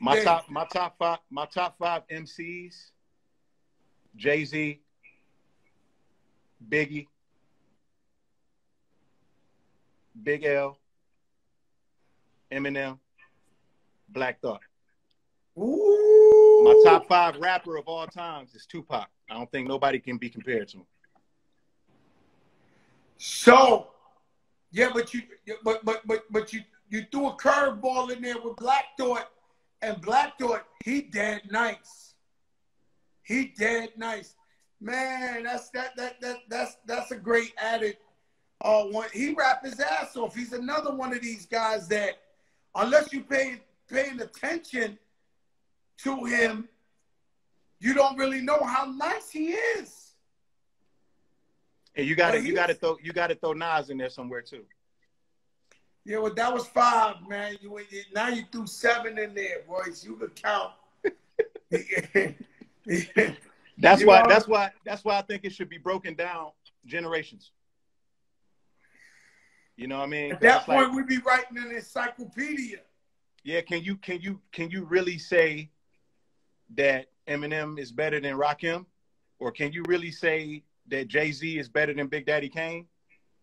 My top, my top five, my top five MCs: Jay Z, Biggie, Big L, Eminem, Black Thought. Ooh. My top five rapper of all times is Tupac. I don't think nobody can be compared to him. So, yeah, but you, but but but but you you threw a curveball in there with Black Thought, and Black Thought he dead nice. He dead nice, man. That's that that that that's that's a great added. Uh, one he rap his ass off. He's another one of these guys that, unless you pay paying attention to him, you don't really know how nice he is. And you got to you got to throw you got to throw Nas in there somewhere too. Yeah, well, that was five, man. You now you threw seven in there, boys. You could count. That's You why know- that's why that's why I think it should be broken down generations. You know what I mean? At that It's like- point, we'd be writing an encyclopedia. yeah, can you can you can you really say that Eminem is better than Rakim? Or can you really say that Jay-Z is better than Big Daddy Kane?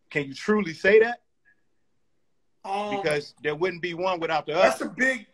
Can you truly say that? Because there wouldn't be one without the other. that's a big.